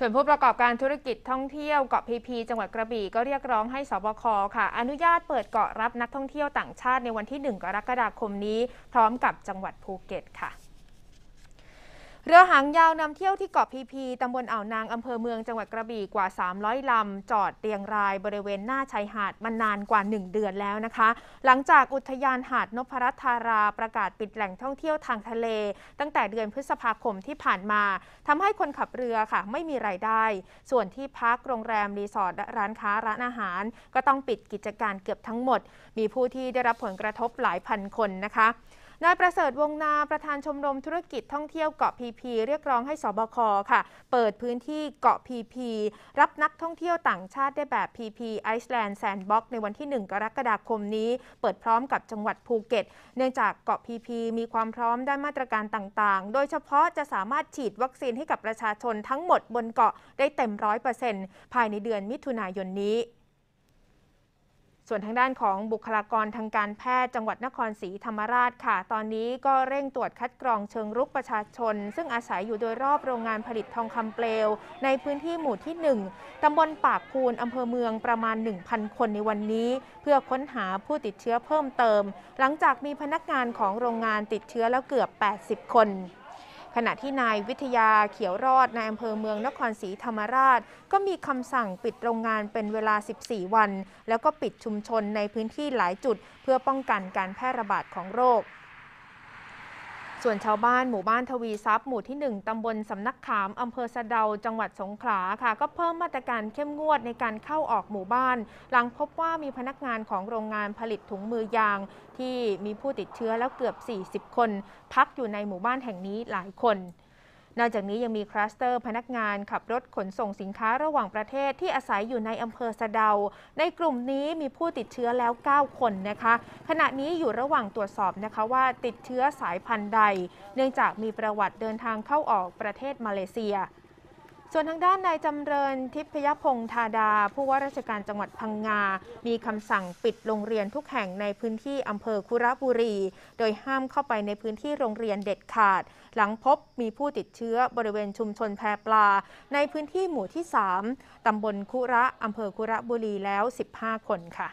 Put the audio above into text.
ส่วนผู้ประกอบการธุรกิจท่องเที่ยวเกาะพีพีจังหวัดกระบี่ก็เรียกร้องให้สบคค่ะ อนุญาตเปิดเกาะรับนักท่องเที่ยวต่างชาติในวันที่ 1 กรกฎาคมนี้ พร้อมกับจังหวัดภูเก็ตค่ะ เรือหางยาวนำเที่ยวที่เกาะพีพีตำบลอ่าวนางอำเภอเมืองจังหวัดกระบี่กว่า 300 ลำ จอดเรียงรายบริเวณหน้าชายหาดมานานกว่า 1 เดือนแล้วนะคะ หลังจากอุทยานหาดนพรัตน์ธาราประกาศปิดแหล่งท่องเที่ยวทางทะเล ตั้งแต่เดือนพฤษภาคมที่ผ่านมาทำให้คนขับเรือค่ะ ไม่มีรายได้ ส่วนที่พักโรงแรมรีสอร์ทและร้านค้าร้านอาหาร ก็ต้องปิดกิจการเกือบทั้งหมด มีผู้ที่ได้รับผลกระทบหลายพันคนนะคะ นายประเสริฐวงศ์นาประธานชมรมธุรกิจท่องเที่ยวเกาะพีพีเรียกร้องให้ศบคค่ะ เปิดพื้นที่เกาะพีพีรับนักท่องเที่ยวต่างชาติได้แบบพีพี Island Sandbox ในวันที่ 1 กรกฎาคมนี้ เปิดพร้อมกับจังหวัดภูเก็ต เนื่องจากเกาะพีพีมีความพร้อมด้านมาตรการต่างๆ โดยเฉพาะจะสามารถฉีดวัคซีนให้กับประชาชนทั้งหมดบนเกาะได้เต็มร้อยเปอร์เซ็นต์ภายในเดือนมิถุนายนนี้ ส่วนทางด้านของบุคลากรทางการแพทย์จังหวัดนครศรีธรรมราชค่ะ ตอนนี้ก็เร่งตรวจคัดกรองเชิงรุกประชาชน ซึ่งอาศัยอยู่โดยรอบโรงงานผลิตทองคำเปลว ในพื้นที่หมู่ที่ 1 ตำบลปากพูนอำเภอเมืองประมาณ 1,000 คนในวันนี้ เพื่อค้นหาผู้ติดเชื้อเพิ่มเติม หลังจากมีพนักงานของโรงงานติดเชื้อแล้วเกือบ 80 คน ขณะที่นายวิทยาเขียวรอดนายอำเภอเมืองนครศรีธรรมราช ก็มีคำสั่งปิดโรงงานเป็นเวลา 14 วัน แล้วก็ปิดชุมชนในพื้นที่หลายจุด เพื่อป้องกันการแพร่ระบาดของโรค ส่วนชาวบ้านหมู่บ้านทวีทรัพย์หมู่ที่ 1 ตำบลสำนักขามอำเภอสะเดา จังหวัดสงขลาค่ะ ก็เพิ่มมาตรการเข้มงวดในการเข้าออกหมู่บ้าน หลังพบว่ามีพนักงานของโรงงานผลิตถุงมือยาง ที่มีผู้ติดเชื้อแล้วเกือบ 40 คน พักอยู่ในหมู่บ้านแห่งนี้หลายคน นอกจากนี้ยังมีคลัสเตอร์พนักงานขับรถขนส่งสินค้าระหว่างประเทศที่อาศัยอยู่ในอำเภอสะเดา ในกลุ่มนี้มีผู้ติดเชื้อแล้ว 9 คนนะคะ ขณะนี้อยู่ระหว่างตรวจสอบนะคะว่าติดเชื้อสายพันธุ์ใด เนื่องจากมีประวัติเดินทางเข้าออกประเทศมาเลเซีย ส่วนทางด้านนายจำเริญทิพยพงษ์ธาดา ผู้ว่าราชการจังหวัดพังงา มีคำสั่งปิดโรงเรียนทุกแห่งในพื้นที่อำเภอคุระบุรี โดยห้ามเข้าไปในพื้นที่โรงเรียนเด็ดขาด หลังพบมีผู้ติดเชื้อบริเวณชุมชนแพปลา ในพื้นที่หมู่ที่ 3 ตำบลคุระอำเภอคุระบุรีแล้ว 15 คนค่ะ